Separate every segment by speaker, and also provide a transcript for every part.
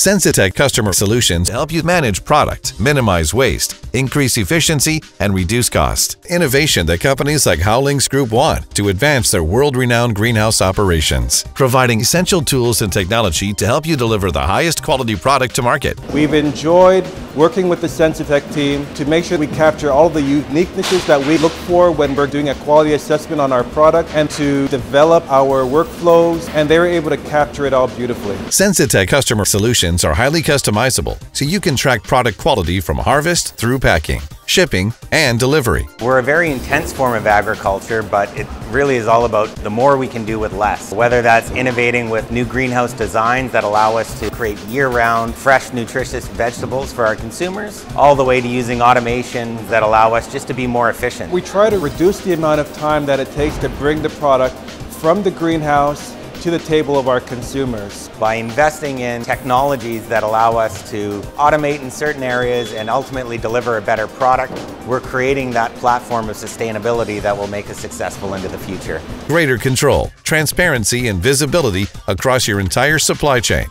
Speaker 1: Sensitech Customer Solutions help you manage product, minimize waste, increase efficiency, and reduce cost. Innovation that companies like Houweling's Group want to advance their world-renowned greenhouse operations, providing essential tools and technology to help you deliver the highest quality product to market.
Speaker 2: We've enjoyed working with the Sensitech team to make sure we capture all the uniquenesses that we look for when we're doing a quality assessment on our product and to develop our workflows and they were able to capture it all beautifully.
Speaker 1: Sensitech customer solutions are highly customizable so you can track product quality from harvest through packing, shipping, and delivery.
Speaker 3: We're a very intense form of agriculture, but it really is all about the more we can do with less. Whether that's innovating with new greenhouse designs that allow us to create year-round, fresh, nutritious vegetables for our consumers, all the way to using automation that allow us just to be more efficient.
Speaker 2: We try to reduce the amount of time that it takes to bring the product from the greenhouse to the table of our consumers.
Speaker 3: By investing in technologies that allow us to automate in certain areas and ultimately deliver a better product, we're creating that platform of sustainability that will make us successful into the future.
Speaker 1: Greater control, transparency, and visibility across your entire supply chain,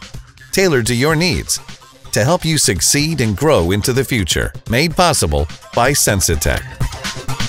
Speaker 1: tailored to your needs to help you succeed and grow into the future. Made possible by Sensitech.